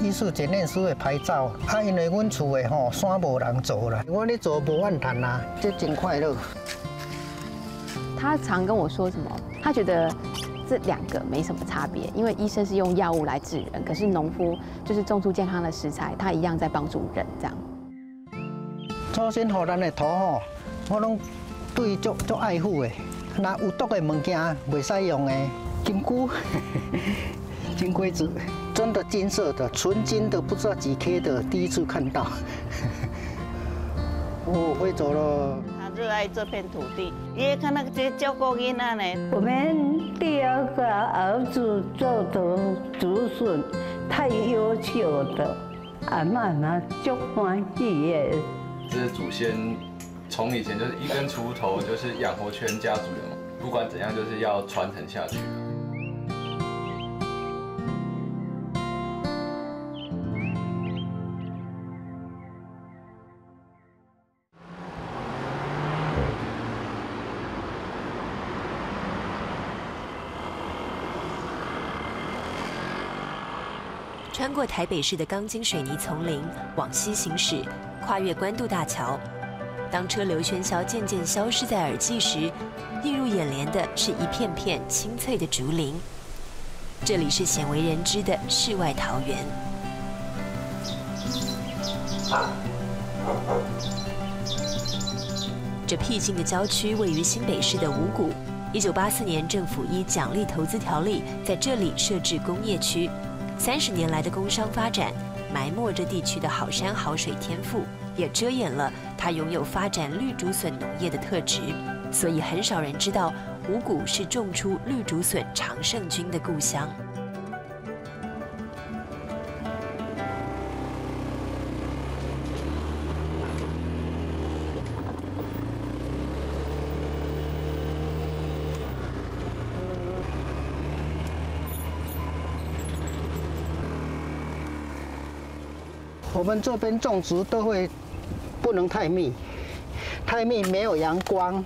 艺术检验师的牌照。啊，因为阮厝的吼山无人做啦，我咧做无万谈啦，这真快乐。他常跟我说什么？他觉得这两个没什么差别，因为医生是用药物来治人，可是农夫就是种出健康的食材，他一样在帮助人。这样。祖先给咱的土吼，我拢对足足爱护的。那有毒的物件袂使用的，金菇、金龟子，真的金色的，纯金的，不知道几 K 的，第一次看到。我会走了。他热爱这片土地，也看那个这照顾囡仔呢。我们第二个儿子做的竹笋太优秀了，阿妈妈就欢喜耶。这是祖先从以前就是一根锄头，就是养活全家族的嘛。不管怎样，就是要传承下去。过台北市的钢筋水泥丛林，往西行驶，跨越关渡大桥。当车流喧嚣渐渐消失在耳际时，映入眼帘的是一片片青翠的竹林。这里是鲜为人知的世外桃源。这僻静的郊区位于新北市的五股。一九八四年，政府依奖励投资条例，在这里设置工业区。三十年来的工商发展，埋没着地区的好山好水天赋，也遮掩了它拥有发展绿竹笋农业的特质。所以很少人知道，五谷是种出绿竹笋常胜军的故乡。我们这边种植都会不能太密，太密没有阳光。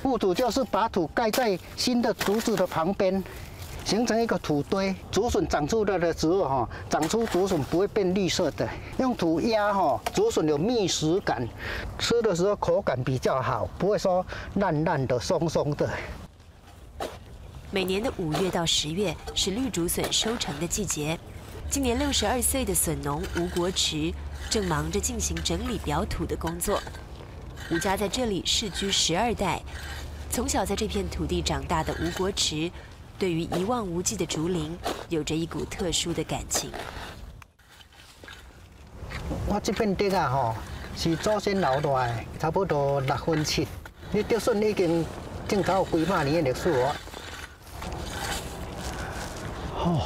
覆土就是把土盖在新的竹子的旁边。形成一个土堆，竹笋长出来的时候，哈，长出竹笋不会变绿色的。用土压，哈，竹笋有密实感，吃的时候口感比较好，不会说烂烂的、松松的。每年的五月到十月是绿竹笋收成的季节。今年六十二岁的笋农吴国池正忙着进行整理表土的工作。吴家在这里世居十二代，从小在这片土地长大的吴国池。对于一望无际的竹林，有着一股特殊的感情。我这片地啊，吼，是祖先留落来，差不多六分七。你竹笋已经种超有几百年的历史哦。哦，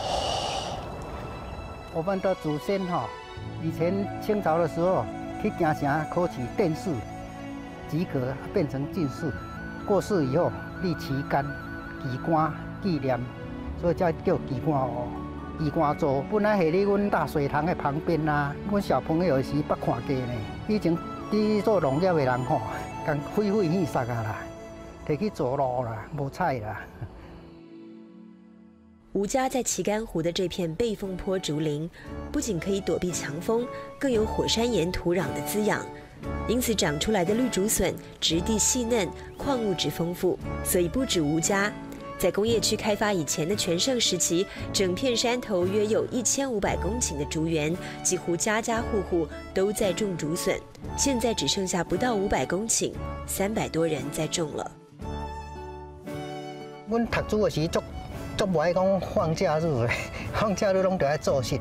我们的祖先哈，以前清朝的时候去京城考取殿试，及格变成进士，过世以后立旗杆、旗官。纪念，所以才叫旗官哦。旗官座本来系咧阮大水塘的旁边呐。阮小朋友时捌看过呢。以前伫做农业的人吼，共废废弃杀啊啦，摕去做路啦，无菜啦。吴家在旗杆湖的这片背风坡竹林，不仅可以躲避强风，更有火山岩土壤的滋养，因此长出来的绿竹笋质地细嫩，矿物质丰富，所以不止吴家。在工业区开发以前的全盛时期，整片山头约有一千五百公顷的竹园，几乎家家户户都在种竹笋。现在只剩下不到五百公顷，三百多人在种了。阮读书的时，足足不爱讲放假日的，放假日拢在做事，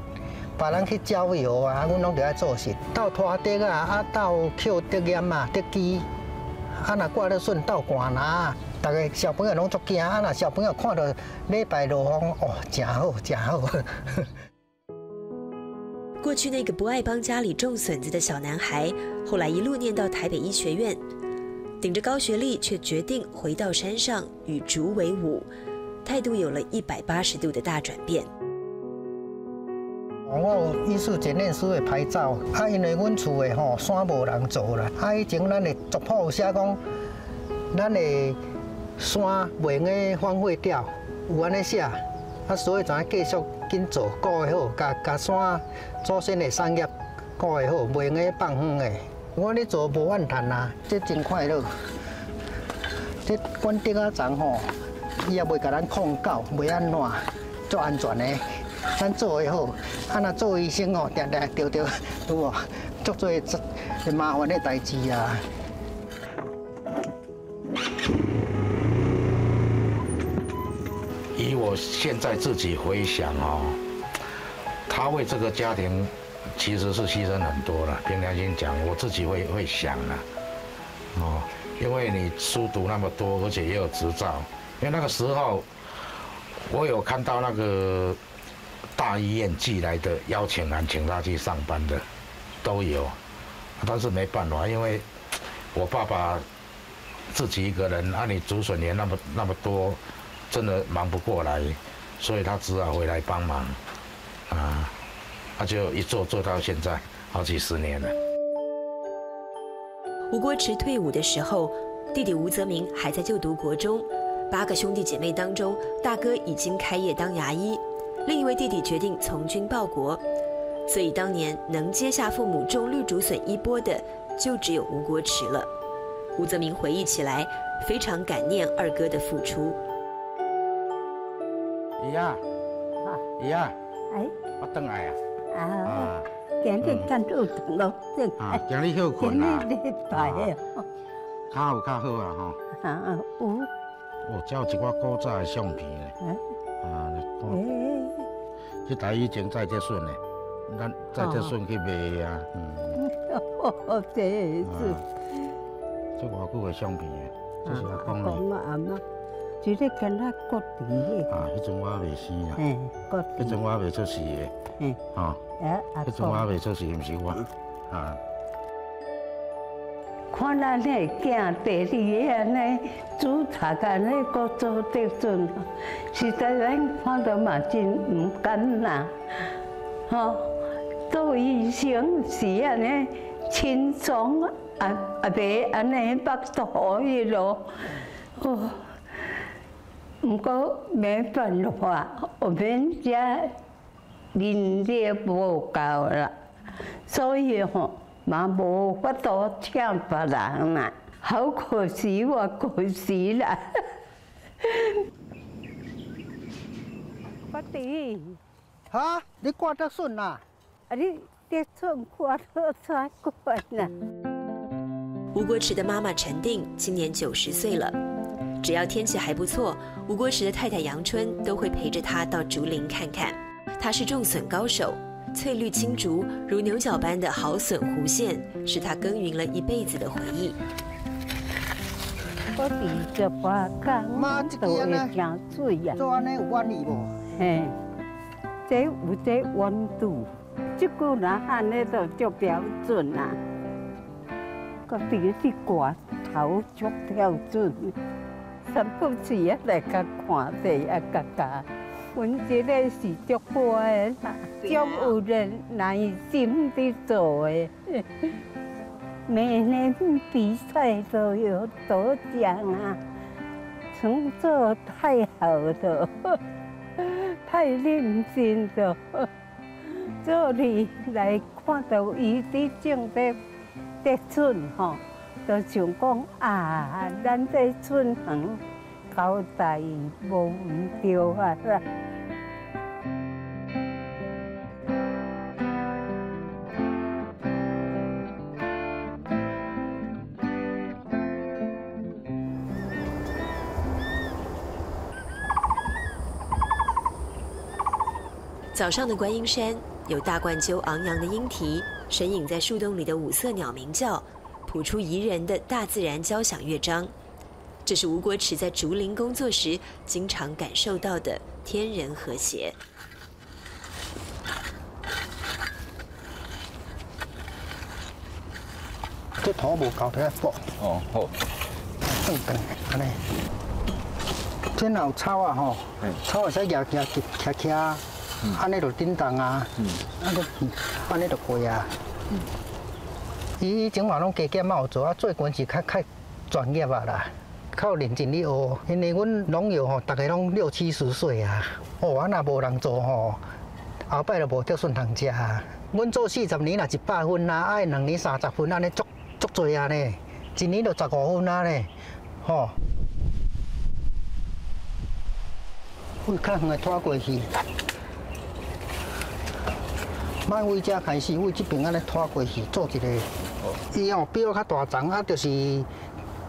别人去郊游啊，阮拢在做事，到拖地啊，啊到捡竹叶啊，竹枝，啊那挂了笋到赶拿。大家小朋友拢足惊，啊！那小朋友看到礼拜落风，哦，真好，真好。过去那个不爱帮家里种笋子的小男孩，后来一路念到台北医学院，顶着高学历，却决定回到山上与竹为伍，态度有了一百八十度的大转变。我有艺术检验师的牌照，啊，因为阮厝的吼山无人做啦，啊，以前咱的族谱有写讲，咱的山袂用个荒废掉，有安尼写，啊，所以怎继续紧做，顾会好，甲甲山祖先的产业顾会好，袂用个放远的。我咧做无怨叹啦，这真快乐。这阮顶仔长吼，伊也袂甲咱控告，袂安怎，足安全的。咱做会好，啊那做医生哦，定定着着有无？足做麻烦的代志啊。我现在自己回想哦，他为这个家庭其实是牺牲很多了。凭良心讲，我自己会会想啊，哦，因为你书读那么多，而且也有执照，因为那个时候我有看到那个大医院寄来的邀请函，请他去上班的都有，但是没办法，因为我爸爸自己一个人，啊，你竹笋园那么那么多。真的忙不过来，所以他只好回来帮忙，啊，他就一做做到现在好几十年了。吴国池退伍的时候，弟弟吴泽明还在就读国中。八个兄弟姐妹当中，大哥已经开业当牙医，另一位弟弟决定从军报国，所以当年能接下父母种绿竹笋衣钵的，就只有吴国池了。吴泽明回忆起来，非常感念二哥的付出。姨啊，姨啊，哎，我等来啊。啊，今日看到同咯，啊，今日休困啊。今日礼拜哦。较有较好啊，吼。啊，有。哦，只有一寡古早的相片咧。啊，诶。这台以前在这顺咧，咱在这顺去卖啊。嗯。哦，这是。这偌久的相片诶，这是阿公咧。一个跟他割地的。啊，迄阵我未生啊。嗯，割地。迄阵我未出世的。嗯。啊。啊。迄阵我未出世，毋是我。啊。看咱那囝第二安尼煮茶干那个做得准，实在咱看到嘛真唔甘呐。吼，做医生是安尼轻松啊，啊袂安尼腹肚伊咯。哦。不过没办法，我们家人力不够了，所以吼嘛无法度请别人啦。好可惜，我可惜啦。八弟，哈，你挂得顺呐？啊，你得顺挂得才怪呢。吴国池的妈妈陈定今年九十岁了。只要天气还不错，吴国池的太太杨春都会陪着他到竹林看看。他是种笋高手，翠绿青竹如牛角般的好笋弧线，是他耕耘了一辈子的回忆。我第个把干都会加水呀。做安尼有关系无？嘿，这有这温度，这个那安尼都就标准啦。个第是挂头足标准。三不四啊，来甲看地啊，甲甲，阮这个是足好的啦，足有人耐心的做的。每年比赛都有得奖啊，成做太好了，太认真了。这里来看到伊的种的得准吼。就想讲啊，咱这村行交代无唔对啊！早上的观音山有大冠鸠昂扬的莺啼，神隐在树洞里的五色鸟鸣叫。谱出宜人的大自然交响乐章，这是吴国池在竹林工作时经常感受到的天人和谐。这土无够太薄哦，好，更更安尼。这有草啊吼，草会使夹夹夹夹，安尼就叮当啊，安尼安尼就过啊。伊以前嘛拢加减嘛有做啊，最近是较较专业啊啦，较有认真咧学。因为阮农友吼，逐个拢六七十岁啊，哦，啊若无人做吼，后摆就无竹笋通食啊。阮做四十年若一百分啊，爱两年三十分安尼足足多啊呢，一年就十五分啊咧，吼。为较远的拖过去，莫为遮开始，为这边安尼拖过去做一个。伊哦比我较大张，啊，就是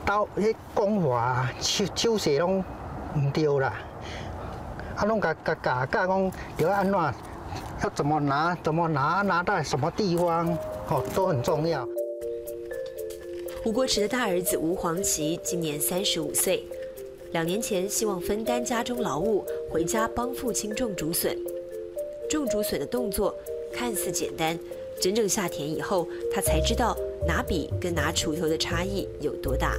刀迄讲话手手势拢毋对啦，啊，拢甲甲教教讲要安怎，要怎么拿，怎么拿，拿到什么地方，哦，都很重要。吴国池的大儿子吴黄奇今年三十五岁，两年前希望分担家中劳务，回家帮父亲种竹笋。种竹笋的动作看似简单，真正下田以后，他才知道拿笔跟拿锄头的差异有多大。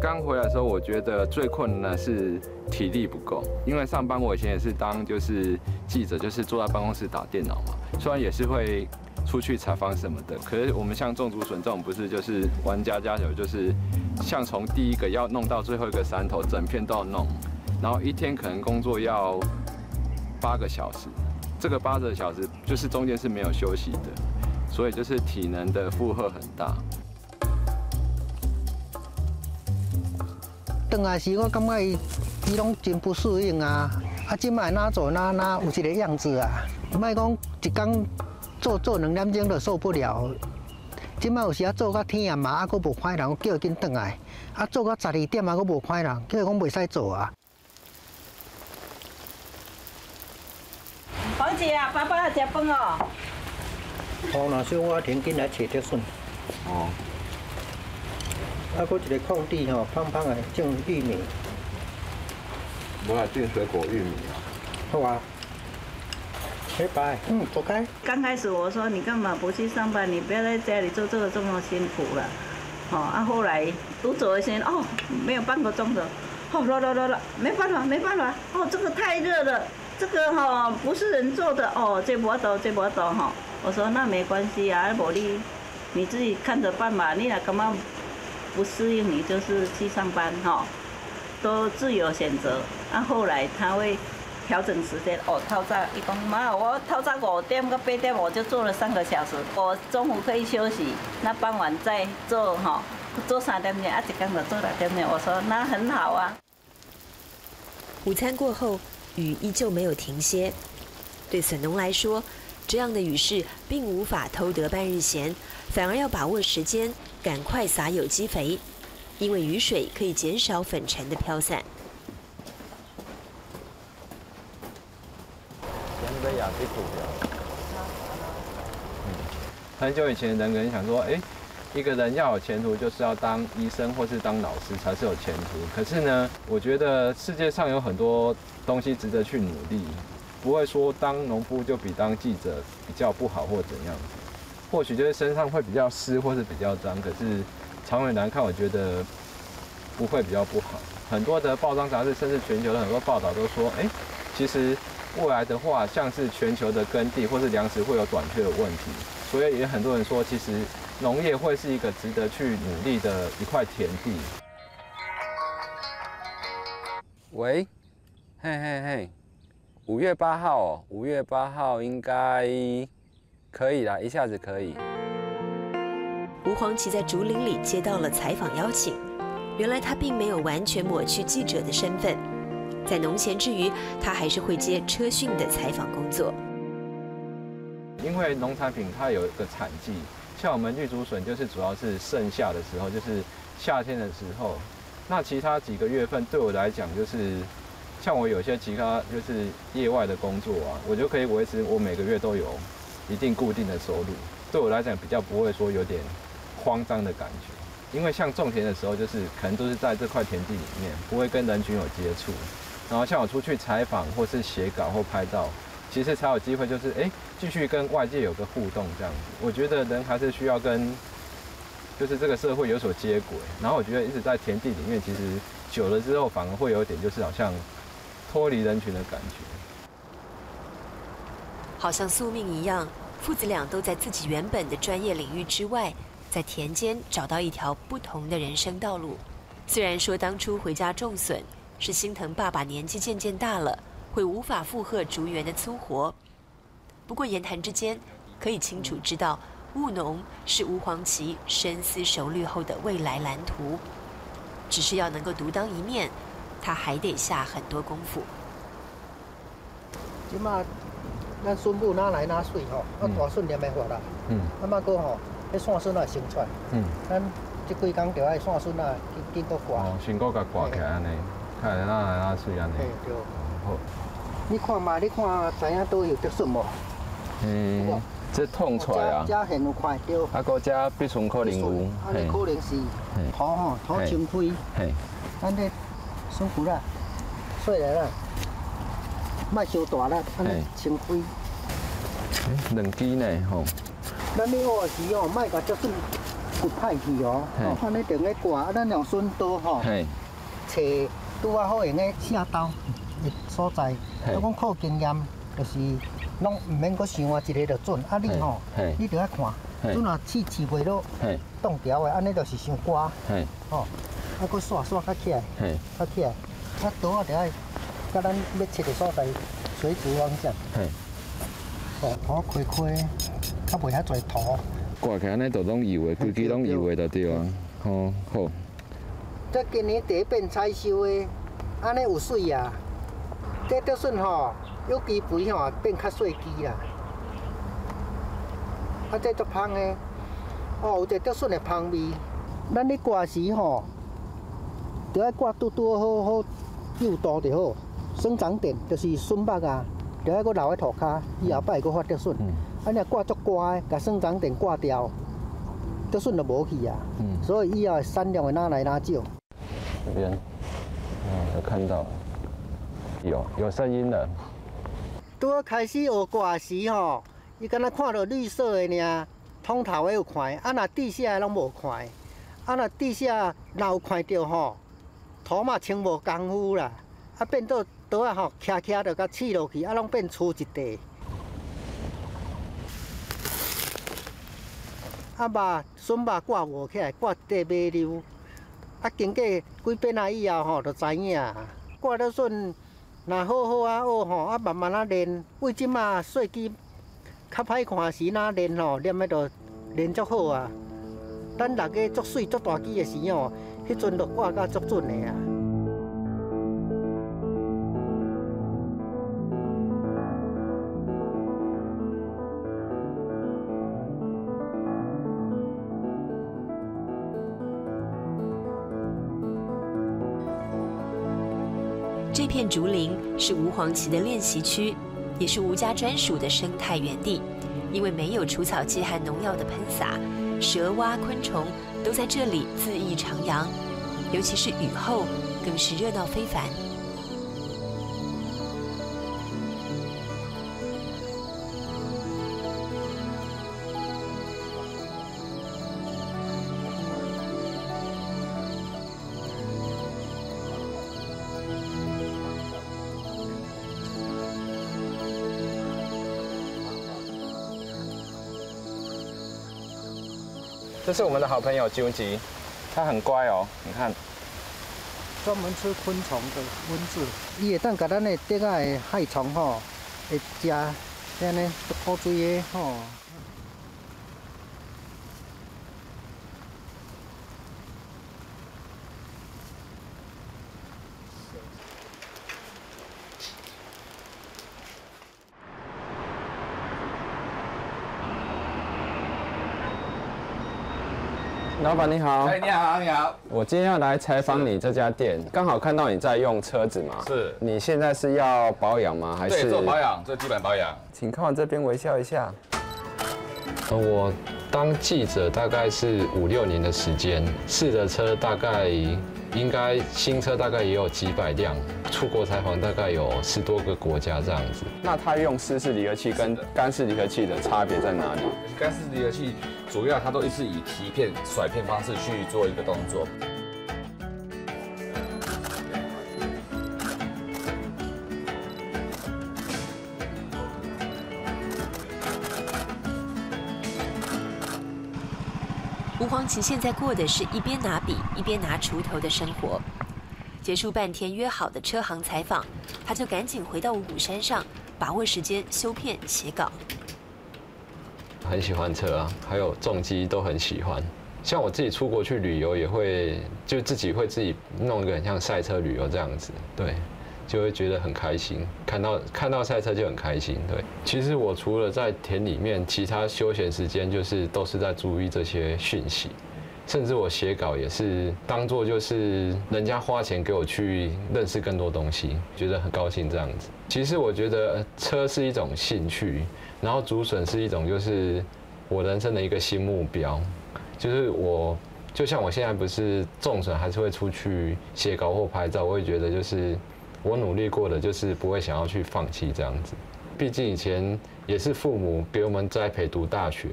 刚回来的时候，我觉得最困难的是体力不够，因为上班我以前也是当就是记者，就是坐在办公室打电脑嘛，虽然也是会出去采访什么的，可是我们像种竹笋这种，不是就是玩家家酒，就是像从第一个要弄到最后一个山头，整片都要弄，然后一天可能工作要八个小时，这个八个小时就是中间是没有休息的，所以就是体能的负荷很大。转来时，我感觉伊伊拢真不适应啊！啊，即摆哪做哪哪有一个样子啊！莫讲一工做做两点钟都受不了。即摆有时啊做到天啊麻，啊佫无快人，叫伊紧转来。啊，做到十二点啊佫无快人，叫伊讲袂使做啊。黄姐啊，爸爸要食饭哦。哦，若小我田紧来切竹笋。哦。啊，佫一个空地吼，胖胖的种玉米。我来种水果玉米啊。好啊。拜拜。嗯，走开。刚开始我说你干嘛不去上班？你不要在家里做这个这么辛苦了。哦，啊，后来都走了先哦，没有半个钟头，哦，热热热热，没办法没办法，哦，这个太热了，这个哈不是人做的哦，这不抖这不抖哈。我说那没关系啊，茉莉，你自己看着办吧，你俩干嘛？不适应你就是去上班哈，都自由选择。啊后来他会调整时间哦，透早一讲妈，我透早五点到八点我就做了三个小时，我中午可以休息，那傍晚再做哈，做三点钟，啊一天就做两点钟。我说那很好啊。午餐过后，雨依旧没有停歇。对笋农来说，这样的雨势并无法偷得半日闲，反而要把握时间，赶快撒有机肥，因为雨水可以减少粉尘的飘散。很久以前人可能想说，哎，一个人要有前途，就是要当医生或是当老师才是有前途。可是呢，我觉得世界上有很多东西值得去努力，不会说当农夫就比当记者比较不好或怎样。或许就是身上会比较湿或是比较脏，可是长远来看，我觉得不会比较不好。很多的报章杂志，甚至全球的很多报道都说，哎，其实未来的话，像是全球的耕地或是粮食会有短缺的问题。所以也很多人说，其实农业会是一个值得去努力的一块田地。喂，嘿嘿嘿，五月八号哦，五月八号应该可以啦，一下子可以。吴黄奇在竹林里接到了采访邀请，原来他并没有完全抹去记者的身份，在农闲之余，他还是会接车讯的采访工作。因为农产品它有一个产季，像我们绿竹笋就是主要是盛夏的时候，就是夏天的时候。那其他几个月份对我来讲，就是像我有些其他就是业外的工作啊，我就可以维持我每个月都有一定固定的收入。对我来讲比较不会说有点慌张的感觉，因为像种田的时候，就是可能都是在这块田地里面，不会跟人群有接触。然后像我出去采访或是写稿或拍照。其实才有机会，就是哎，继续跟外界有个互动这样子。我觉得人还是需要跟就是这个社会有所接轨。然后我觉得一直在田地里面，其实久了之后反而会有点就是好像脱离人群的感觉。好像宿命一样，父子俩都在自己原本的专业领域之外，在田间找到一条不同的人生道路。虽然说当初回家种笋，是心疼爸爸年纪渐渐大了，会无法负荷竹园的粗活。不过言谈之间，可以清楚知道，务农是吴黄奇深思熟虑后的未来蓝图。只是要能够独当一面，他还得下很多功夫。即马咱孙母哪来哪水吼，啊大笋念的发啦，嗯。啊嘛哥吼，迄线笋啊生出来，嗯，咱即几工着爱线笋啊紧紧个挂，哦，先个甲挂起来安尼，看来哪来哪水安尼嘿。对。好，你看嘛，你看知影都有得笋无？嗯，这痛出来啊，遮现有看对。啊，搁遮必存可能有，啊，你可能是土吼，土清灰，嘿，咱这笋骨啦，细来啦，莫伤大啦，安尼嘿。清开。诶两支呢吼，咱你学时哦，莫甲这笋骨歹去哦，嘿。哦，安尼定咧挂，啊，咱用笋刀吼，嘿，找拄啊好用个下刀的所在。嘿我讲靠经验，就是拢毋免阁想啊，一个就准。啊，你吼嘿，你着爱看，嘿准若刺刺袂落嘿，冻条的，安尼就是伤刮，嘿，吼。啊，搁刷刷较起来，嘿，较起来。啊，刀啊着爱，甲咱要切的所在垂直方向，嘿，哦，土开开，较袂遐侪土。挂起来安尼就拢油的，规支拢油的就对啊。好，好，这今年第一遍采收的，安尼有水啊。这竹笋吼，有机肥吼变较细枝啦。啊，这足香的，哦，有这竹笋的香味。咱咧挂时吼，着爱挂拄拄好好幼大就好，生长点就是笋目啊，着爱搁留喺涂骹，以后摆会搁发竹笋。嗯啊，你若挂足乖，甲生长点挂掉，竹笋就无去啊。嗯，所以以后的产量会哪来哪少。这边，啊，有看到，有有声音了。拄开始学挂时吼，伊敢若看到绿色的尔，通头的有看，啊若地下的拢无看，啊若地下若有看到吼，土嘛清无功夫啦，啊变做倒啊吼，徛徛着甲刺落去，啊拢变粗一地。啊肉笋肉挂磨起来，挂地马溜，啊经过几遍啊以后吼，就知影啊挂了笋。若好好啊学吼，啊慢慢啊练，为即马细机较歹看时那练吼，练的着练足好啊。等六个足水足大机的时吼，迄阵就挂到足准的啊。竹林是吴黄旗的练习区，也是吴家专属的生态园地。因为没有除草剂和农药的喷洒，蛇蛙昆虫都在这里恣意徜徉，尤其是雨后，更是热闹非凡。这是我们的好朋友鸠吉，它很乖哦，你看，专门吃昆虫的蚊子，伊会当甲咱的竹仔的害虫吼，会食，这样呢，足好水的吼。老板你好，哎，你好，你好，我今天要来采访你这家店，刚好看到你在用车子嘛，是你现在是要保养吗？还对，是做保养，做基本保养。请看我这边微笑一下。呃，我当记者大概是五六年的时间，试的车大概应该新车大概也有几百辆，出国采访大概有十多个国家这样子。那它用湿式离合器跟干式离合器的差别在哪里？干式离合器主要它都是以提片、甩片方式去做一个动作。吴黄琪现在过的是一边拿笔一边拿锄头的生活。结束半天约好的车行采访，他就赶紧回到五虎山上，把握时间修片写稿。很喜欢车啊，还有重机都很喜欢。像我自己出国去旅游，也会就自己会自己弄一个很像赛车旅游这样子，对，就会觉得很开心。看到看到赛车就很开心，对。其实我除了在田里面，其他休闲时间就是都是在注意这些讯息，甚至我写稿也是当做就是人家花钱给我去认识更多东西，觉得很高兴这样子。其实我觉得车是一种兴趣，然后竹笋是一种就是我人生的一个新目标。就是我，就像我现在不是种笋，还是会出去写稿或拍照。我也觉得，就是我努力过的，就是不会想要去放弃这样子。毕竟以前也是父母给我们栽培读大学，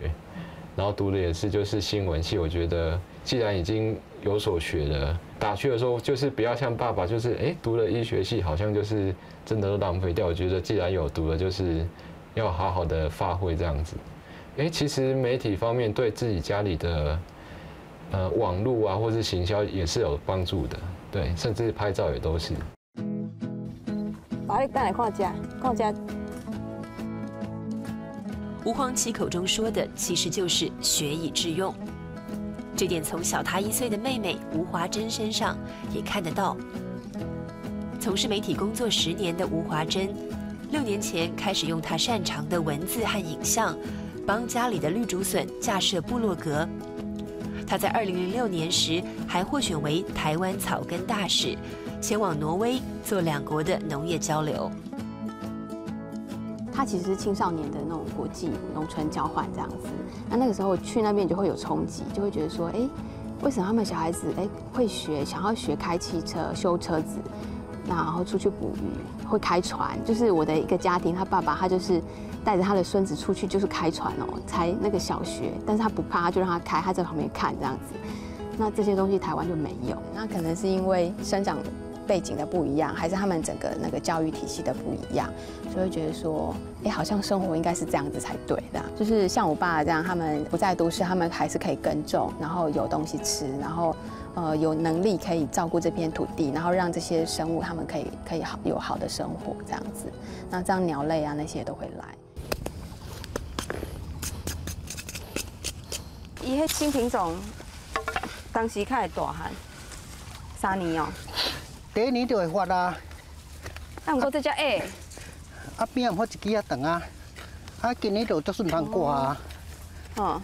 然后读的也是就是新闻系。我觉得既然已经有所学了，打趣的时候就是不要像爸爸，就是哎读了医学系，好像就是真的都浪费掉。我觉得既然有读了，就是要好好的发挥这样子。哎，其实媒体方面对自己家里的呃网络啊，或是行销也是有帮助的，对，甚至拍照也都是。把你带来看家，看家。吴黄奇口中说的，其实就是学以致用。这点从小他一岁的妹妹吴华珍身上也看得到。从事媒体工作十年的吴华珍，六年前开始用他擅长的文字和影像。帮家里的绿竹笋架设部落格。他在二零零六年时还获选为台湾草根大使，前往挪威做两国的农业交流。他其实是青少年的那种国际农村交换这样子。那那个时候去那边就会有冲击，就会觉得说，哎，为什么他们小孩子哎会学，想要学开汽车、修车子，然后出去捕鱼，会开船。就是我的一个家庭，他爸爸他就是。带着他的孙子出去就是开船哦，才那个小学，但是他不怕，他就让他开，他在旁边看这样子。那这些东西台湾就没有，那可能是因为生长背景的不一样，还是他们整个那个教育体系的不一样，所以觉得说，哎，好像生活应该是这样子才对的。就是像我爸这样，他们不在都市，他们还是可以耕种，然后有东西吃，然后呃有能力可以照顾这片土地，然后让这些生物他们可以可以好有好的生活这样子。那这样鸟类啊那些都会来。伊迄新品种，当时较会大汉，三年哦。第一年就会发啦。啊，毋过这只矮。啊，边发一支啊长啊，啊，今年就都顺通过啊。哦。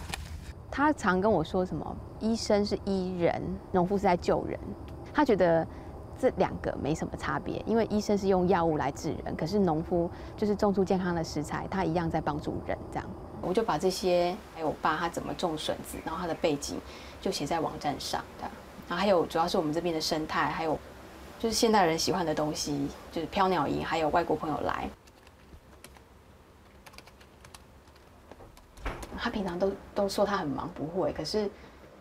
他常跟我说什么？医生是医人，农夫是在救人。他觉得这两个没什么差别，因为医生是用药物来治人，可是农夫就是种出健康的食材，他一样在帮助人这样。我就把这些，还有我爸他怎么种笋子，然后他的背景就写在网站上的。然后还有主要是我们这边的生态，还有就是现代人喜欢的东西，就是飘鸟营，还有外国朋友来。他平常都都说他很忙不会，可是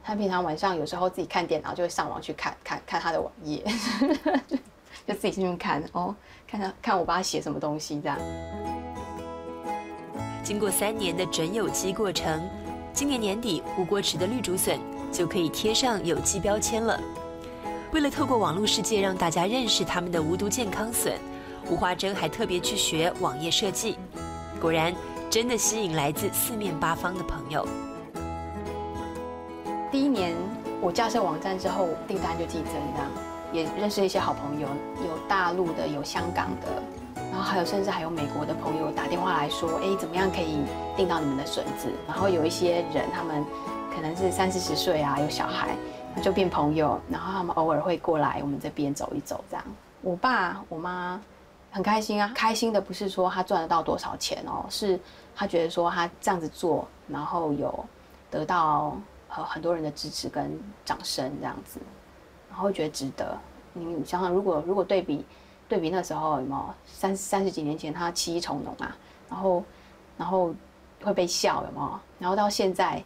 他平常晚上有时候自己看电脑就会上网去看看看他的网页，就自己进去看哦，看他看我爸写什么东西这样。经过三年的准有机过程，今年年底吴国池的绿竹笋就可以贴上有机标签了。为了透过网络世界让大家认识他们的无毒健康笋，吴华珍还特别去学网页设计。果然，真的吸引来自四面八方的朋友。第一年我架设网站之后，订单就激增，这样也认识一些好朋友，有大陆的，有香港的。然后还有，甚至还有美国的朋友打电话来说：“哎，怎么样可以订到你们的笋子？”然后有一些人，他们可能是三四十岁啊，有小孩，就变朋友。然后他们偶尔会过来我们这边走一走，这样。我爸我妈很开心啊，开心的不是说他赚得到多少钱哦，是他觉得说他这样子做，然后有得到呃很多人的支持跟掌声这样子，然后觉得值得。你想想，如果如果对比对比那时候有没有三三十几年前他弃医从农啊，然后然后会被笑有没有？然后到现在，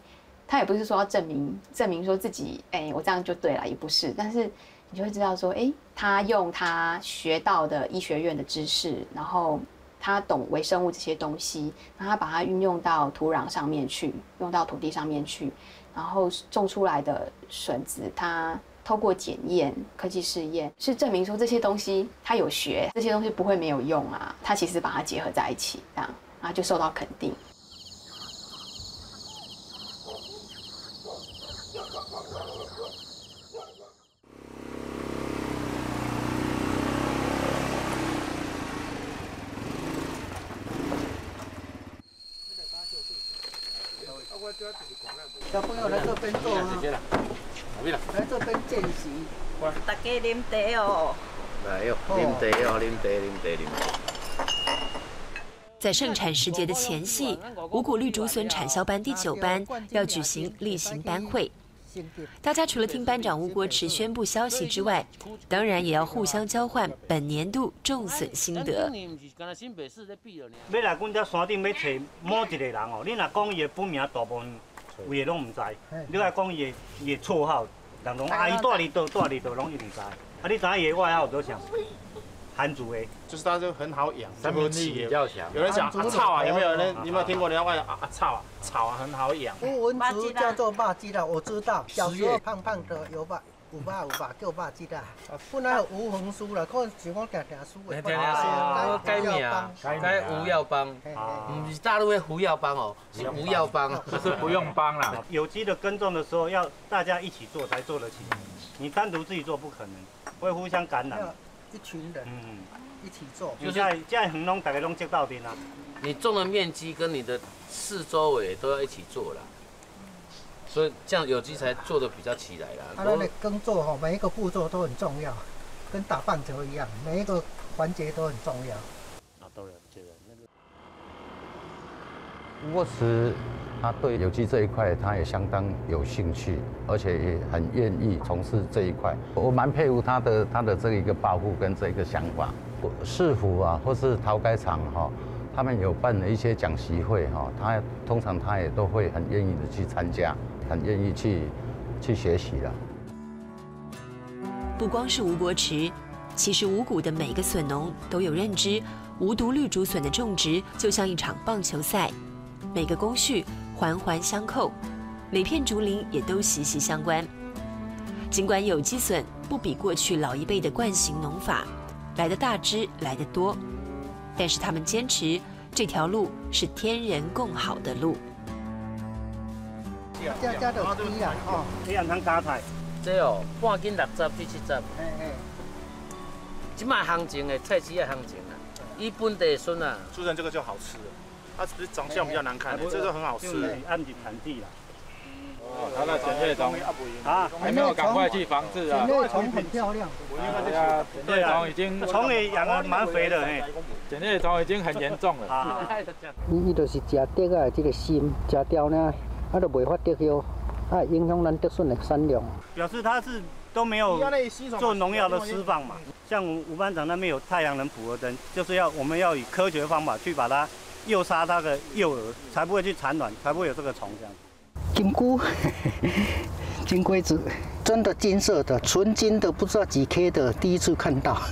他也不是说要证明证明说自己哎我这样就对了，也不是，但是你就会知道说哎他用他学到的医学院的知识，然后他懂微生物这些东西，然后他把它运用到土壤上面去，用到土地上面去，然后种出来的笋子它。透过检验、科技试验，是证明说这些东西他有学，这些东西不会没有用啊。他其实把它结合在一起，这样啊就受到肯定。小朋友来这边坐啊。来这边见习，大家啉茶哦。来哟，啉茶哦，啉茶，啉茶，啉茶。在盛产时节的前夕，五谷绿竹笋产销班第九班要举行例行班会。大家除了听班长吴国池宣布消息之外，当然也要互相交换本年度重损心得。要来阮遮山顶要找某一个人哦，你若讲伊的本名大部分。有诶拢毋知，你若讲伊的伊的绰号，人拢阿姨住伫倒，住伫倒，拢伊毋知。啊，你知影伊？韩族诶，就是它就很好养，生命力比较强。有人讲啊草啊，有没有人？有没有听过人家外啊啊草啊草啊很好养？乌文竹叫做霸鸡的，我知道。小时候胖胖的有吧？有吧有吧，叫霸鸡的。本来有吴红书啦，可能是我定定输的。定定输，改名，改吴耀邦，唔是大陆的胡耀邦哦，是吴耀邦，就是不用帮啦。有机的耕种的时候，要大家一起做才做得起，你单独自己做不可能，会互相感染。一群人，嗯，一起做。就在在恒隆大家拢接到边啦。你种的面积跟你的四周围都要一起做了。所以这样有机才做的比较起来啦。它那个耕作哈，每一个步骤都很重要，跟打棒球一样，每一个环节都很重要。啊，当然，这个那个。吴国慈，他对有机这一块，他也相当有兴趣，而且也很愿意从事这一块。我蛮佩服他的他的这一个抱负跟这一个想法。市府啊，或是陶改厂哈。他们有办了一些讲习会哈，他通常他也都会很愿意的去参加，很愿意去去学习的。不光是吴国池，其实五谷的每个笋农都有认知，无毒绿竹笋的种植就像一场棒球赛，每个工序环环相扣，每片竹林也都息息相关。尽管有机笋不比过去老一辈的惯行农法来的大枝来得多。但是他们坚持这条路是天人共好的路。家家都一样哦，这样能加菜。这哦，半斤六十至七十。嘿嘿。即卖行情的菜市的行情啊，地笋啊。出成这个就好吃，它只是长相比较难看，这个很好吃。按地产地啦。他的剪叶虫啊，还没有赶快去防治啊！剪叶虫很漂亮，对啊，剪叶虫已经虫也养得蛮肥的哎，剪叶虫已经很严重了。啊，伊伊就是食竹啊，这个心食掉呢，啊都袂发得哟，啊影响咱竹笋的产量。表示它是都没有做农药的释放嘛？像吴班长那边有太阳能捕蛾灯，就是要我们要以科学方法去把它诱杀它的幼儿，才不会去产卵，才不会有这个虫这样。金菇，金龟子，真的金色的，纯金的，不知道几 K 的，第一次看到。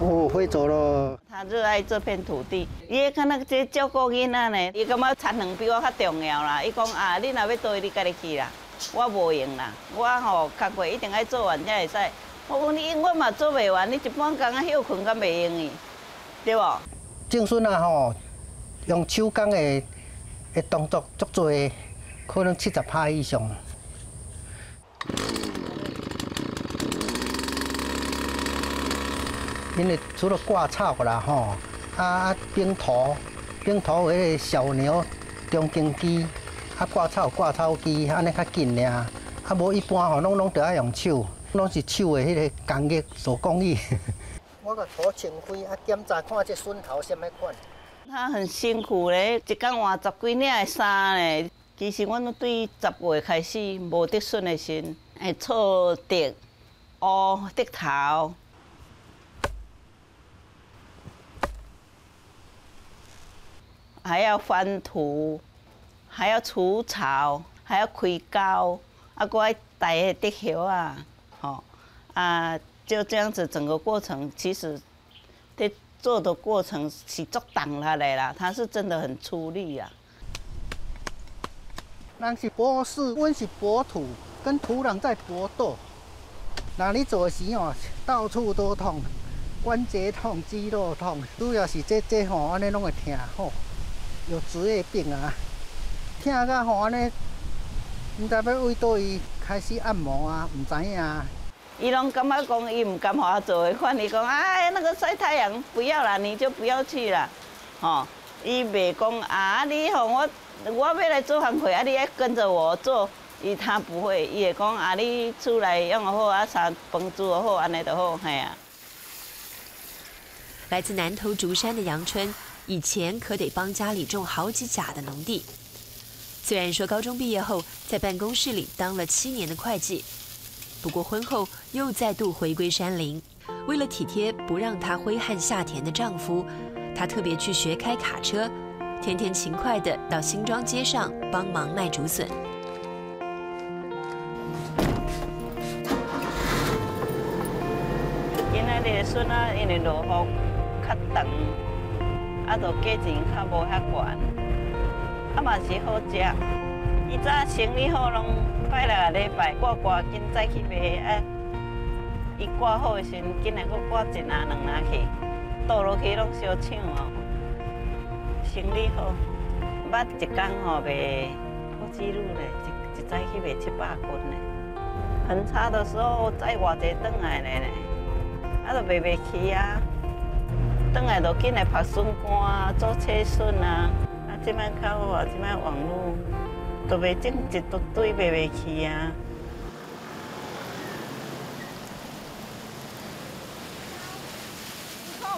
哦，飞走了。他热爱这片土地，伊看那个照顾囡仔呢，伊感觉产能比我较重要啦。伊讲啊，你若要做，你家己去啦，我无用啦。我吼工课一定要做完才会使。我讲你，我嘛做袂完，你一般工啊休困敢袂用伊，对无？种笋啊吼，用手工的。的动作足多，可能七十趴以上。因为除了挂草啦吼，啊冰土，冰土迄个小牛、中耕机，啊挂草挂草机，安尼较紧尔。啊无一般吼，拢拢得爱用手，拢是手的迄个工艺手工艺。我个土清灰，啊检查看这笋头什么款。他很辛苦嘞，一天换十几领的衫嘞，其实，阮对十月开始无得顺的时，会错得乌得头，还要翻土，还要除草，还要开沟，啊，搁爱带地叶啊，吼，啊，就这样子，整个过程其实，在做的过程是足挡他来啦，它是真的很出力呀。人是博士，阮是博土，跟土壤在搏斗。那你做时哦，到处都痛，关节痛、肌肉痛，主要是这这吼，安尼拢会疼吼，有职业病啊，疼到吼安尼，毋知要为倒伊开始按摩啊，毋知影。伊拢感觉讲，伊毋甘互我做，看你讲，哎，那个晒太阳不要啦，你就不要去啦，吼，伊袂讲啊，你吼我。我要来做行会，啊！你要跟着我做，伊他不会，伊会讲啊！你出来用个好，啊，啥帮助好，安尼就好，系啊。来自南投竹山的杨春，以前可得帮家里种好几甲的农地。虽然说高中毕业后在办公室里当了七年的会计，不过婚后又再度回归山林。为了体贴不让她挥汗下田的丈夫，她特别去学开卡车。天天勤快的到新庄街上帮忙卖竹笋。今仔日笋啊，因为落雨较长，啊，就价钱较无遐悬，啊嘛是好食。伊早生意好，拢拜六个礼拜挂挂紧再去卖，啊，伊挂好的时，紧来搁挂一篮两篮去，倒落去拢烧抢哦。生理好，捌一工吼卖好几路嘞，一一早去卖七八斤嘞。很差的时候再偌济转来嘞，啊都卖袂起啊。转来就紧来拍笋干啊、做切笋啊。啊，即摆较好啊，即摆网络都卖整一堆堆卖袂起啊。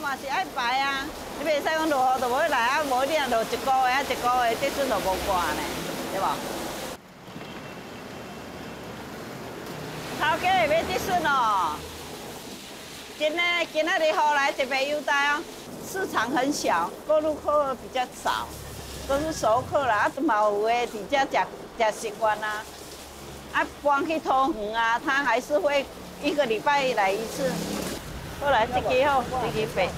嘛是爱排啊，你袂使讲落雨就无来啊，无你若落一个月啊，一个月这阵就无挂呢，对无？头家会买这笋哦，今呢今仔日雨来特别优待哦，市场很小，过路客比较少，都是熟客啦，啊，嘛有诶伫遮食食习惯啊，啊，搬去桃园啊，他还是会一个礼拜来一次。过来，这支好，这支白。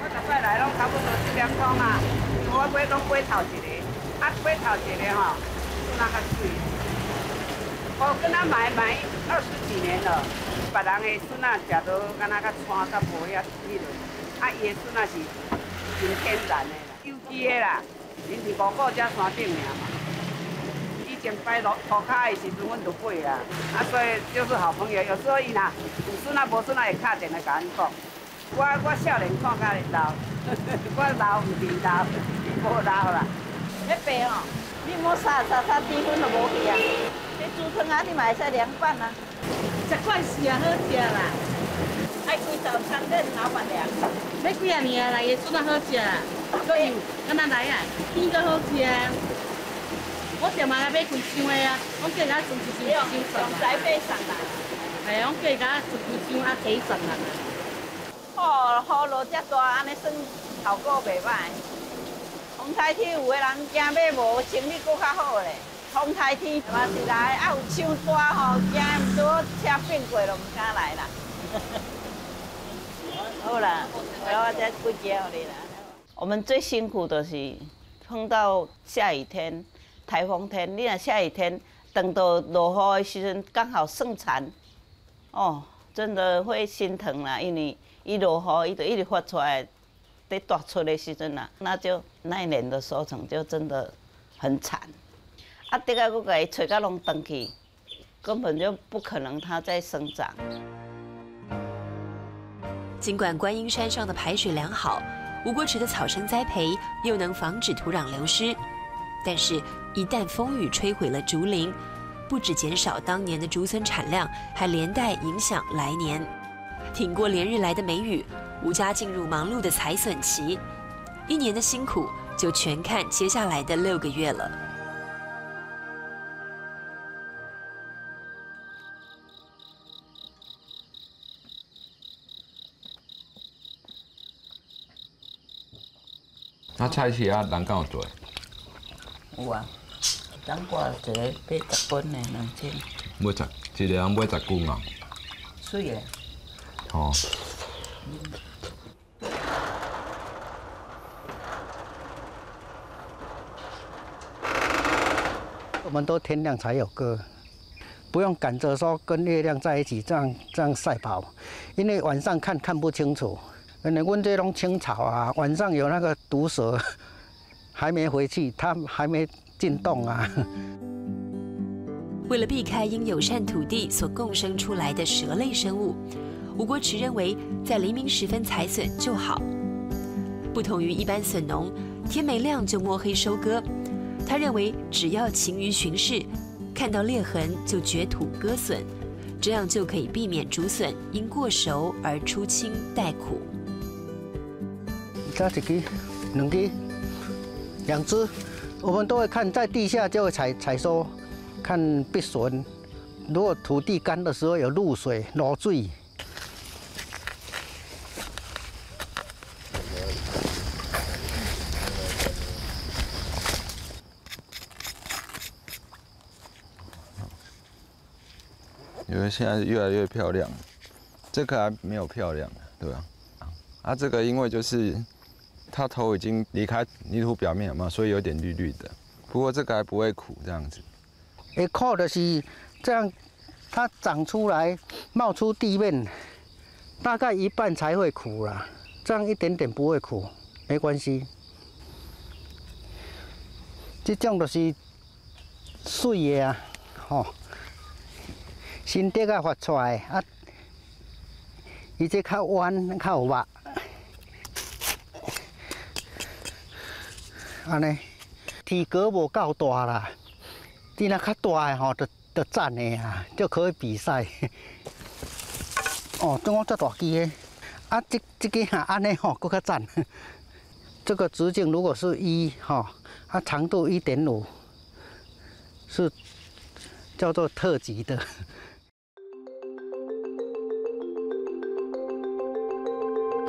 我逐摆来拢差不多一点钟啊，我买拢买头一个，啊买头一个吼，那较水。我跟他买买二十几年了，别人的孙啊食到敢若较酸，较无遐迄落。啊，伊的孙啊是纯天然的啦，有机的啦，因是五股遮山顶尔嘛。以前摆落涂骹的时阵，阮就买啦，啊，所以就是好朋友。有时候伊若有孙啊无孙啊，会敲电话甲阮讲。我我少年看甲老，我老毋是老，无老啦。迄白哦，你莫杀杀杀低粉就无去啊。你煮汤啊，你嘛会使凉拌啊。食块是啊，好食啦。爱开早餐店老板娘。要几啊年啊？伊笋啊好食啊，搁有敢若来啊，甜搁好食啊。我点嘛来买几箱的啊！我叫伊甲存一箱，从台北上来。系，我叫伊甲存几箱啊，提上来。哦，雨落遮大，安尼算效果袂歹。风台天有个人惊买无，生意搁较好咧。风台天嘛是来，啊有伤大吼，惊毋多车变过了，毋敢来啦。好啦，我再几叫你啦。我们最辛苦的是碰到下雨天。台风天，你若下雨天，等到落雨的时阵，刚好盛产，哦，真的会心疼啦。因为一落雨，伊就一直发出来，得大出的时阵啦，那就那一年的收成就真的很惨。啊，这个我给吹到拢断去，根本就不可能它再生长。尽管观音山上的排水良好，吴国池的草生栽培又能防止土壤流失。但是，一旦风雨摧毁了竹林，不止减少当年的竹笋产量，还连带影响来年。挺过连日来的梅雨，吴家进入忙碌的采笋期。一年的辛苦就全看接下来的六个月了。那菜市啊，人敢有做？有啊，当挂一个八十斤的两千，买十一个人买十斤啊？水的。哦。我们都天亮才有歌，不用赶着说跟月亮在一起这样这样赛跑，因为晚上看看不清楚。那问这种青草啊，晚上有那个毒蛇还没回去，它还没进洞啊。为了避开因友善土地所共生出来的蛇类生物，吴国池认为在黎明时分采笋就好。不同于一般笋农，天没亮就摸黑收割。他认为只要勤于巡视，看到裂痕就掘土割笋，这样就可以避免竹笋因过熟而出青带苦。加一支、两支、两只，我们都会看，在地下就会采采收，看碧笋。如果土地干的时候有露水、露水。因为现在越来越漂亮，这个还没有漂亮，对吧？啊，这个因为就是它头已经离开泥土表面了嘛，所以有点绿绿的。不过这个还不会苦，这样子。会苦的是这样，它长出来冒出地面，大概一半才会苦啦。这样一点点不会苦，没关系。这种就是水的啊，吼。新竹啊发出来啊，伊这较弯较有肉，安尼体格无够大啦，你若较大的吼，就就赞的啊，就可以比赛。哦，中国这大机的，啊，这这个哈安尼吼，搁较赞。这个直径如果是一哈，啊长度一点五，是叫做特级的。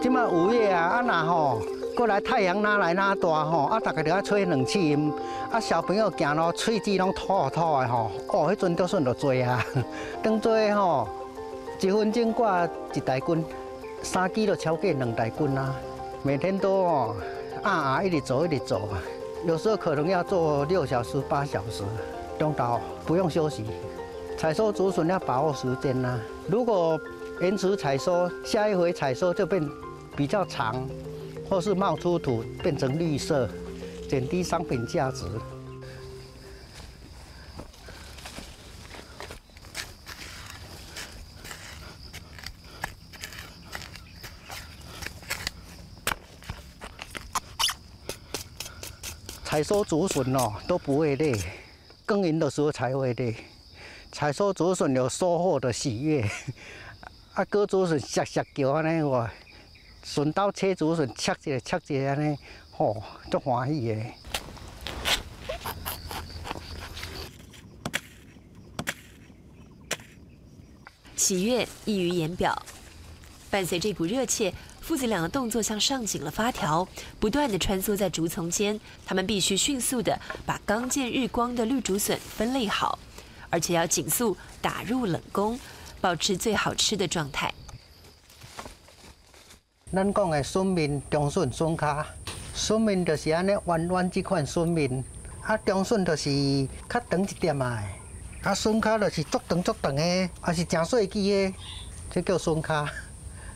即马五月啊，啊那吼，过来太阳哪来哪大吼，啊大家就要吹冷气，啊小朋友行路喙齿拢吐吐的吼，哦，迄阵都算着多啊，当做吼，一分钟挂一台棍，三支就超过两台棍啊，每天都哦，啊啊一直走一直走，有时候可能要做六小时八小时，中岛不用休息，采收竹笋要把握时间呐，如果延迟采收，下一回采收就变。比较长，或是冒出土变成绿色，减低商品价值。采收竹笋哦都不会累，耕耘的时候才会累。采收竹笋有收获的喜悦，啊割竹笋唰唰叫安尼哇！顺道切竹笋，切一个，切一个安尼，吼，足欢喜的。喜悦溢于言表，伴随这股热切，父子俩的动作像上紧了发条，不断的穿梭在竹丛间。他们必须迅速的把刚见日光的绿竹笋分类好，而且要紧速打入冷宫，保持最好吃的状态。咱讲的笋面、中笋、笋卡，笋面就是安尼弯弯这款笋面，啊，中笋就是较长一点啊，啊，笋卡就是足长足长的，啊是真细枝的，这叫笋卡。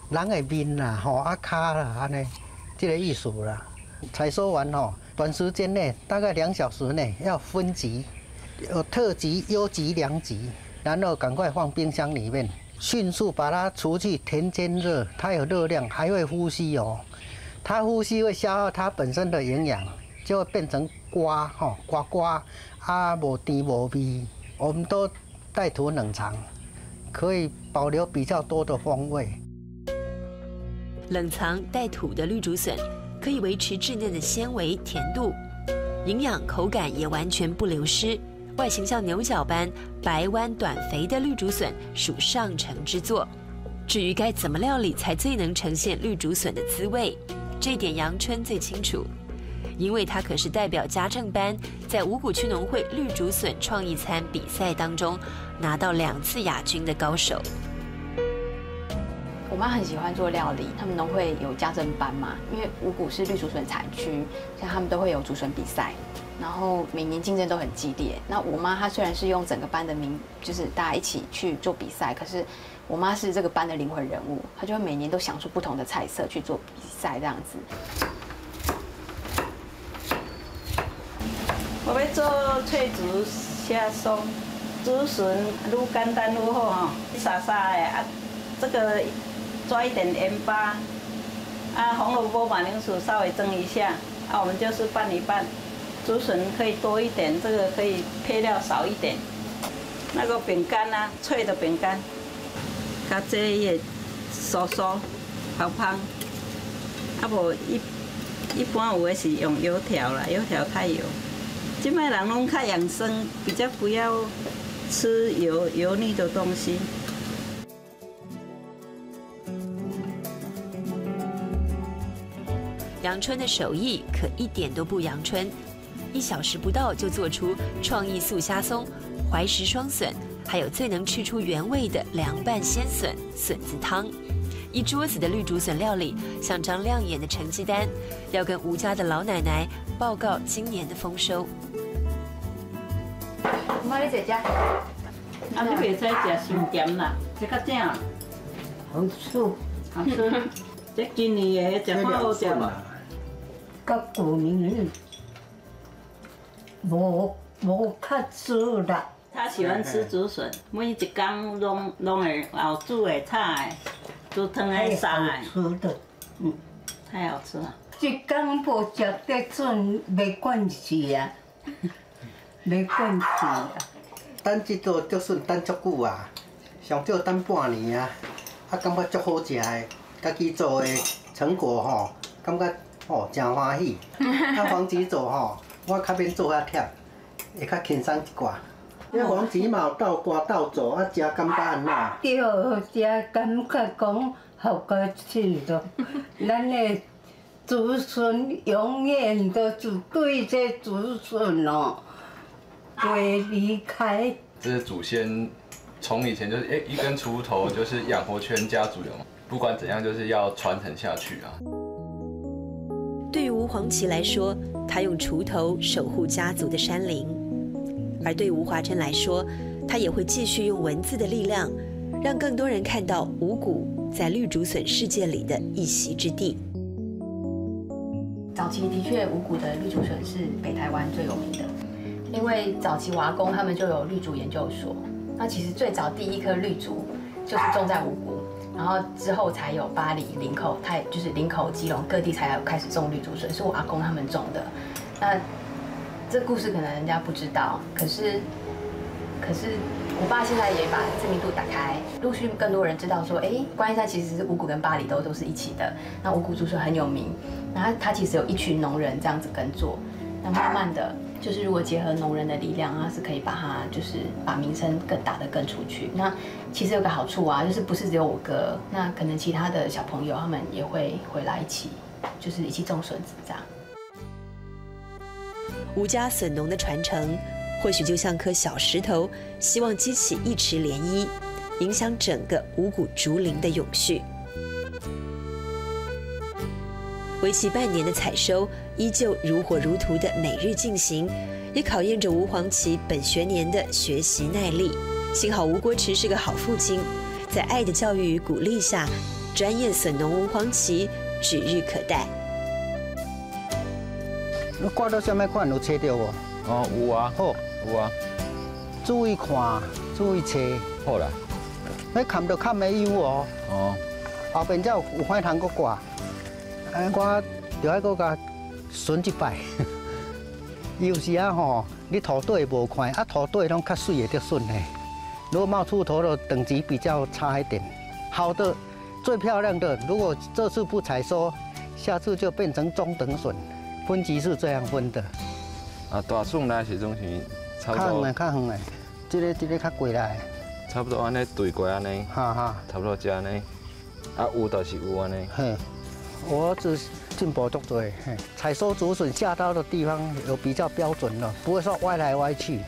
人的面啦，吼，啊骹啦，安尼，这个意思啦。采收完吼，短时间内，大概两小时内要分级，有特级、优级、良级，然后赶快放冰箱里面。迅速把它除去田间热，它有热量，还会呼吸哦。它呼吸会消耗它本身的营养，就会变成瓜哈瓜瓜啊，无甜无味。我们都带土冷藏，可以保留比较多的风味。冷藏带土的绿竹笋，可以维持稚嫩的纤维甜度，营养口感也完全不流失。外形像牛角般白弯短肥的绿竹笋属上乘之作。至于该怎么料理才最能呈现绿竹笋的滋味，这点阳春最清楚，因为他可是代表家政班在五股区农会绿竹笋创意餐比赛当中拿到两次亚军的高手。我妈很喜欢做料理，他们农会有家政班嘛，因为五股是绿竹笋产区，像他们都会有竹笋比赛，然后每年竞争都很激烈。那我妈她虽然是用整个班的名，就是大家一起去做比赛，可是我妈是这个班的灵魂人物，她就会每年都想出不同的菜色去做比赛这样子。我要做脆竹虾松，竹笋愈简单愈好哈，沙沙的啊，这个。抓一点盐巴，啊，红萝卜、马铃薯稍微蒸一下，啊，我们就是拌一拌。竹笋可以多一点，这个可以配料少一点。那个饼干呢，脆的饼干，它这也酥酥、胖胖。啊不，一一般有的是用油条啦，油条太油。今摆人拢较养生，比较不要吃油油腻的东西。阳春的手艺可一点都不阳春，一小时不到就做出创意素虾松、怀石双笋，还有最能吃出原味的凉拌鲜笋笋子汤，一桌子的绿竹笋料理，像张亮眼的成绩单，要跟吴家的老奶奶报告今年的丰收。妈，你在家？啊，你别再吃新咸啦，这较正，好吃，好吃。这今年的食好食嘛。甲旧年无无较煮啦。他喜欢吃竹笋，每一工拢拢会熬煮的、炒的、煮汤的、烧的。吃的，嗯，太好吃了。一工无食得准，没关系啊，没关系啊。等这道竹笋等足久啊，上少等半年啊，啊感觉足好食的，家己做的成果吼，感觉。哦，真欢喜！啊，黄子做吼，我较免做遐忝，会较轻松一寡。迄黄芪嘛有倒挂倒做，啊，食感觉安那？对，食感觉讲好高兴的。咱的子孙永远都是对这子孙哦，不会离开。这是祖先从以前就是哎一根锄头就是养活全家族的嘛，不管怎样就是要传承下去啊。对于吴黄芪来说，他用锄头守护家族的山林；而对吴华珍来说，他也会继续用文字的力量，让更多人看到五谷在绿竹笋世界里的一席之地。早期的确，五谷的绿竹笋是北台湾最有名的，因为早期瓦工他们就有绿竹研究所。那其实最早第一颗绿竹就是种在五谷。然后之后才有巴黎、林口，太就是林口、基隆各地才有开始种绿竹笋，是我阿公他们种的。那这故事可能人家不知道，可是可是我爸现在也把知名度打开，陆续更多人知道说，哎，观音山其实是五谷跟巴黎都都是一起的。那五谷竹笋很有名，然后他其实有一群农人这样子耕作，那慢慢的。就是如果结合农人的力量啊，是可以把它就是把名声更打得更出去。那其实有个好处啊，就是不是只有我哥，那可能其他的小朋友他们也会回来一起，就是一起种笋子这样。吴家笋农的传承，或许就像颗小石头，希望激起一池涟漪，影响整个五谷竹林的永续。为期半年的采收依旧如火如荼的每日进行，也考验着吴黄芪本学年的学习耐力。幸好吴国池是个好父亲，在爱的教育与鼓励下，专业笋农吴黄芪指日可待。你挂到什么款有切到无？哦，有啊，好，有啊。注意看，注意切。好啦。你看到看没有哦？哦。后边才有有花通个挂。哎，我就爱搁甲顺一摆。有时啊吼，你土地无看，啊土地拢较水的就顺嘞。如果冒出头的等级比较差一点，好的最漂亮的，如果这次不采收，下次就变成中等笋。分级是这样分的。啊，大笋来是种是差不多。较远的，较远的，这个这个较贵来。差不多安尼对过安尼。哈哈。差不多这安尼。啊，有就是有安尼。嘿，我只进步足多。嘿，采收竹笋下刀的地方有比较标准了，不会说歪来歪去。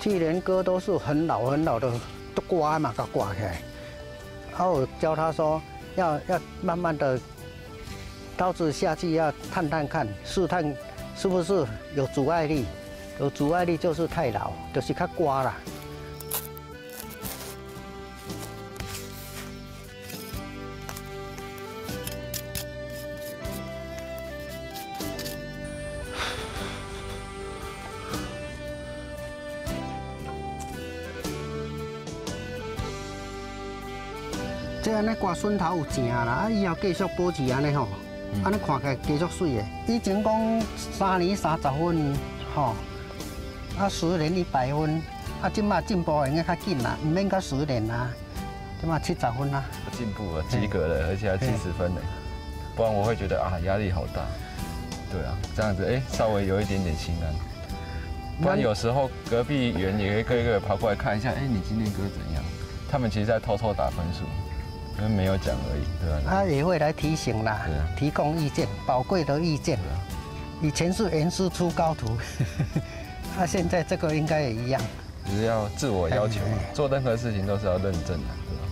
去年割都是很老很老的，都刮嘛，给刮起来。然后我教他说，要要慢慢的。刀子下去要探探看，试探是不是有阻碍力，有阻碍力就是太老，就是较刮了。这样咧刮笋头有正啦，啊以后继续保持安尼吼。安尼看起来继续水的。以前讲三年三十分，吼，啊十年一百分，啊即马进步应该较紧啦，唔免到十年啦，即马七十分啦。进步了，及格了，而且还七十分呢。不然我会觉得啊压力好大。对啊，这样子哎稍微有一点点心安。不然有时候隔壁园也会一个一个跑过来看一下，哎你今天割怎样？他们其实在偷偷打分数。因为没有讲而已，对吧？他也会来提醒啦，提供意见，宝贵的意见。以前是严师出高徒，他 现在这个应该也一样。只是要自我要求，做任何事情都是要认真的，对吧？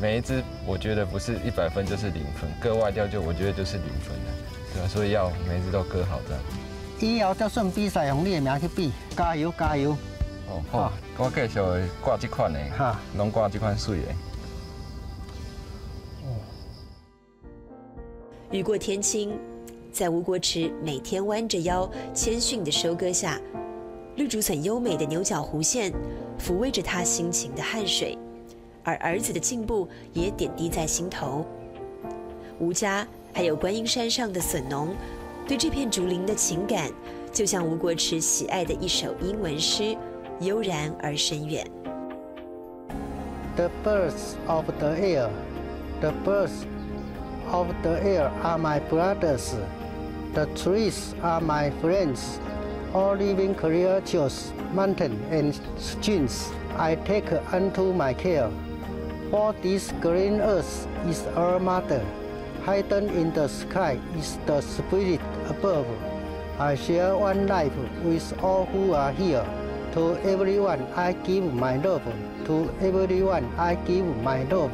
每一只我觉得不是一百分就是零分，割外掉就我觉得就是零分的，对吧？所以要每一只都割好这样。以后就算比赛用你的名去比，加油加油！哦好，我继续挂这款的，哈，拢挂这款水的。雨过天晴，在吴国池每天弯着腰谦逊的收割下，绿竹笋优美的牛角弧线抚慰着他辛勤的汗水，而儿子的进步也点滴在心头。吴家还有观音山上的笋农，对这片竹林的情感，就像吴国池喜爱的一首英文诗，悠然而深远。The birds of the air, the birds. Of the air are my brothers. The trees are my friends. All living creatures, mountains and streams, I take unto my care. For this green earth is our mother. Hidden in the sky is the spirit above. I share one life with all who are here. To everyone I give my love. To everyone I give my love.